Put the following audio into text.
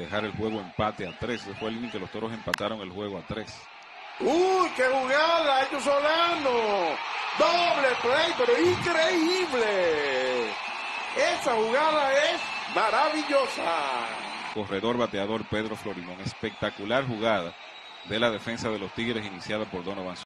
dejar el juego empate a tres. Ese fue el inning que los toros empataron el juego a tres. ¡Uy, qué jugada! ¡Hecho Solano! Doble play, pero increíble. Esa jugada es maravillosa. Corredor bateador Pedro Florimón. Espectacular jugada de la defensa de los Tigres iniciada por Donovan